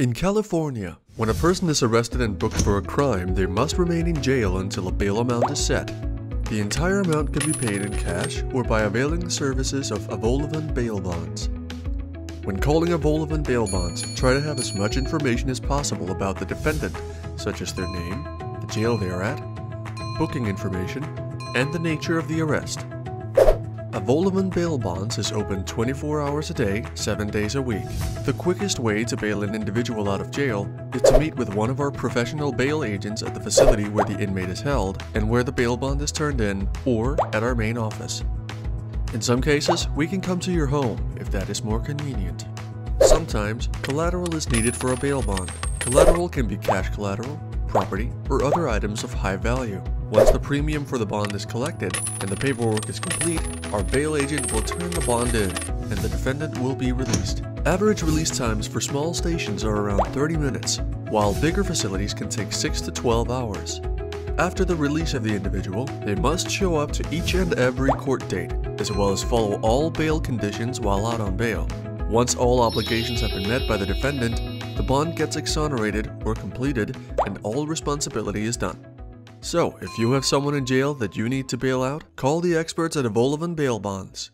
In California, when a person is arrested and booked for a crime, they must remain in jail until a bail amount is set. The entire amount can be paid in cash or by availing the services of Avolevan bail bonds. When calling Avolevan bail bonds, try to have as much information as possible about the defendant, such as their name, the jail they are at, booking information, and the nature of the arrest. Avolevan Bail Bonds is open 24 hours a day, 7 days a week. The quickest way to bail an individual out of jail is to meet with one of our professional bail agents at the facility where the inmate is held and where the bail bond is turned in, or at our main office. In some cases, we can come to your home if that is more convenient. Sometimes, collateral is needed for a bail bond. Collateral can be cash collateral, property, or other items of high value. Once the premium for the bond is collected and the paperwork is complete, our bail agent will turn the bond in and the defendant will be released. Average release times for small stations are around 30 minutes, while bigger facilities can take 6 to 12 hours. After the release of the individual, they must show up to each and every court date, as well as follow all bail conditions while out on bail. Once all obligations have been met by the defendant, the bond gets exonerated or completed and all responsibility is done. So, if you have someone in jail that you need to bail out, call the experts at Avolevan Bail Bonds.